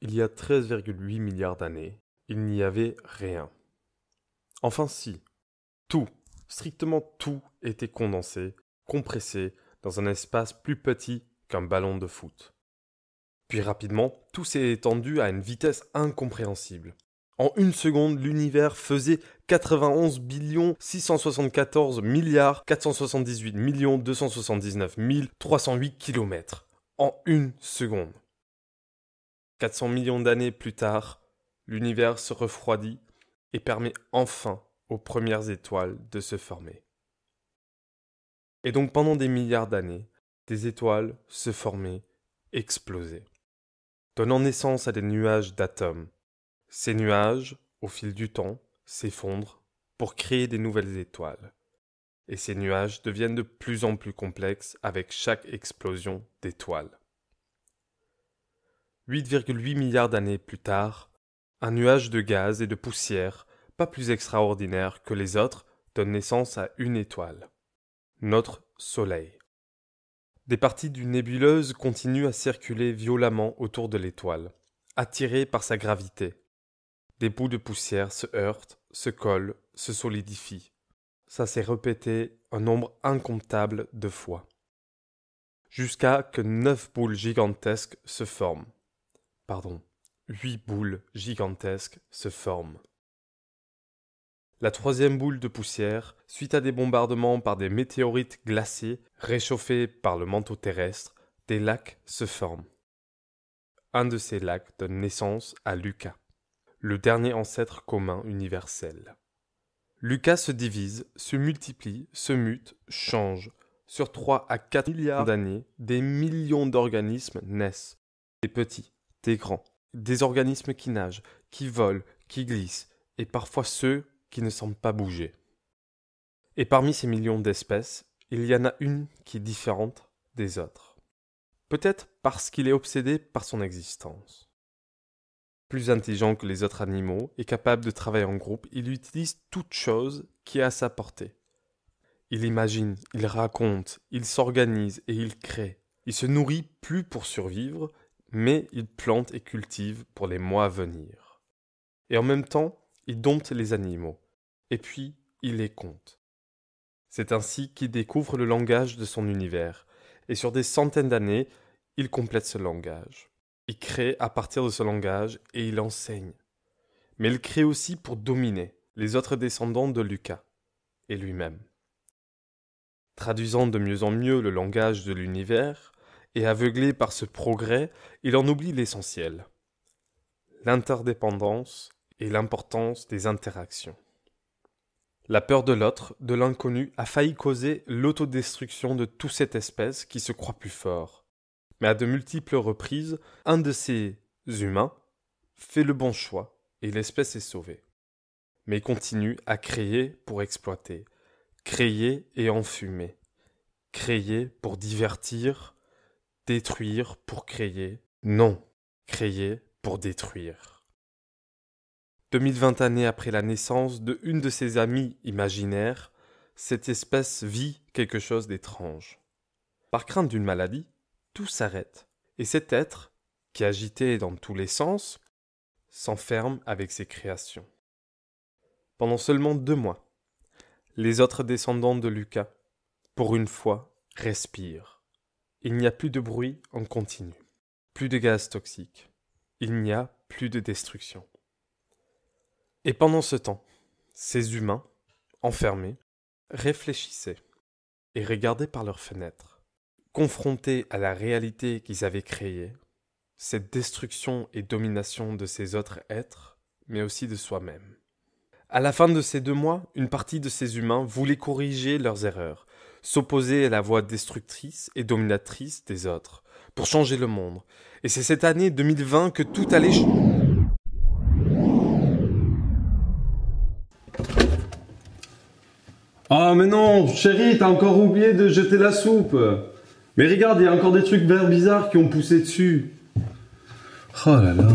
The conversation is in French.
il y a 13,8 milliards d'années, il n'y avait rien. Enfin si, tout, strictement tout était condensé, compressé dans un espace plus petit qu'un ballon de foot. Puis rapidement, tout s'est étendu à une vitesse incompréhensible. En une seconde, l'univers faisait 91 674 milliards 478 279 308 kilomètres. En une seconde. 400 millions d'années plus tard, l'univers se refroidit et permet enfin aux premières étoiles de se former. Et donc pendant des milliards d'années, des étoiles se formaient, explosaient, donnant naissance à des nuages d'atomes. Ces nuages, au fil du temps, s'effondrent pour créer des nouvelles étoiles. Et ces nuages deviennent de plus en plus complexes avec chaque explosion d'étoiles. 8,8 milliards d'années plus tard, un nuage de gaz et de poussière, pas plus extraordinaire que les autres, donne naissance à une étoile. Notre Soleil. Des parties d'une nébuleuse continuent à circuler violemment autour de l'étoile, attirées par sa gravité. Des bouts de poussière se heurtent, se collent, se solidifient. Ça s'est répété un nombre incomptable de fois. Jusqu'à que neuf boules gigantesques se forment pardon, huit boules gigantesques se forment. La troisième boule de poussière, suite à des bombardements par des météorites glacés réchauffés par le manteau terrestre, des lacs se forment. Un de ces lacs donne naissance à Lucas, le dernier ancêtre commun universel. Lucas se divise, se multiplie, se mute, change. Sur 3 à 4 milliards d'années, des millions d'organismes naissent, des petits, des grands, des organismes qui nagent, qui volent, qui glissent, et parfois ceux qui ne semblent pas bouger. Et parmi ces millions d'espèces, il y en a une qui est différente des autres. Peut-être parce qu'il est obsédé par son existence. Plus intelligent que les autres animaux et capable de travailler en groupe, il utilise toute chose qui est à sa portée. Il imagine, il raconte, il s'organise et il crée. Il se nourrit plus pour survivre, mais il plante et cultive pour les mois à venir. Et en même temps, il dompte les animaux, et puis il les compte. C'est ainsi qu'il découvre le langage de son univers, et sur des centaines d'années, il complète ce langage. Il crée à partir de ce langage et il enseigne. Mais il crée aussi pour dominer les autres descendants de Lucas et lui-même. Traduisant de mieux en mieux le langage de l'univers, et aveuglé par ce progrès, il en oublie l'essentiel l'interdépendance et l'importance des interactions. La peur de l'autre, de l'inconnu, a failli causer l'autodestruction de toute cette espèce qui se croit plus fort. Mais à de multiples reprises, un de ces humains fait le bon choix et l'espèce est sauvée. Mais continue à créer pour exploiter, créer et enfumer, créer pour divertir, Détruire pour créer. Non, créer pour détruire. 2020 années après la naissance de une de ses amies imaginaires, cette espèce vit quelque chose d'étrange. Par crainte d'une maladie, tout s'arrête, et cet être, qui agitait dans tous les sens, s'enferme avec ses créations. Pendant seulement deux mois, les autres descendants de Lucas, pour une fois, respirent. Il n'y a plus de bruit en continu, plus de gaz toxiques, il n'y a plus de destruction. Et pendant ce temps, ces humains, enfermés, réfléchissaient et regardaient par leurs fenêtres, confrontés à la réalité qu'ils avaient créée, cette destruction et domination de ces autres êtres, mais aussi de soi-même. À la fin de ces deux mois, une partie de ces humains voulait corriger leurs erreurs, s'opposer à la voie destructrice et dominatrice des autres, pour changer le monde. Et c'est cette année 2020 que tout allait... Ah mais non, chérie, t'as encore oublié de jeter la soupe. Mais regarde, il y a encore des trucs verts bizarres qui ont poussé dessus. Oh là là.